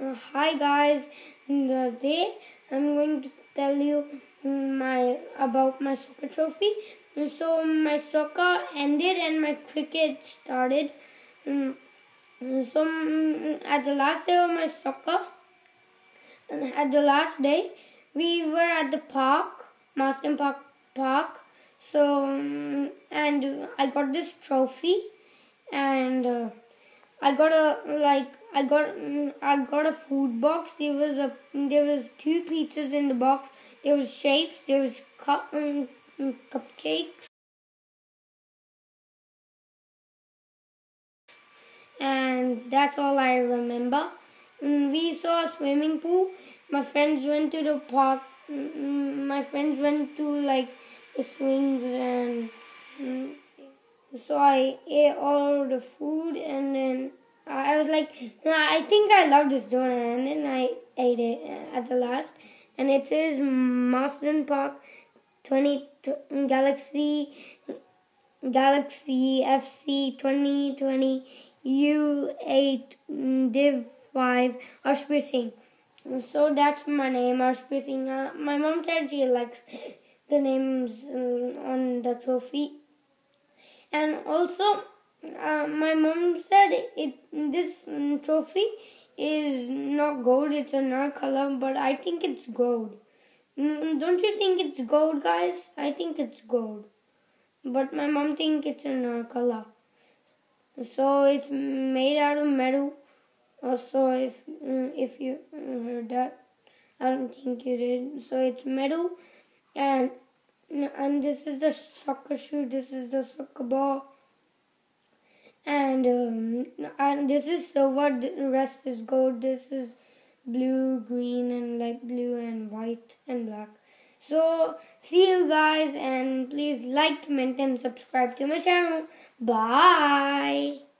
Uh, hi guys, today I'm going to tell you my about my soccer trophy. So my soccer ended and my cricket started. Mm, so mm, at the last day of my soccer, at the last day, we were at the park, Marsden Park Park. So mm, and I got this trophy, and uh, I got a like I got mm, I got a food box. There was a there was two pizzas in the box. There was shapes. There was cup um, cupcakes. And that's all I remember. We saw a swimming pool. My friends went to the park. My friends went to like the swings and so I ate all the food and then I was like, I think I love this donut, and then I ate it at the last, and it says Marsden Park 20 Galaxy Galaxy FC 2020 U8 Div 5 Arushbir Singh. So that's my name, Arushbir Singh. Uh, my mom said she likes the names um, on the trophy, and also uh, my mom said it this trophy is not gold it's another color but i think it's gold. Mm, don't you think it's gold guys? I think it's gold. But my mom think it's another color. So it's made out of metal. Also if mm, if you heard that i don't think you did so it's metal and and this is the soccer shoe this is the soccer ball and um, and this is silver the rest is gold. This is blue green and light blue and white and black. So see you guys and please like comment and subscribe to my channel. Bye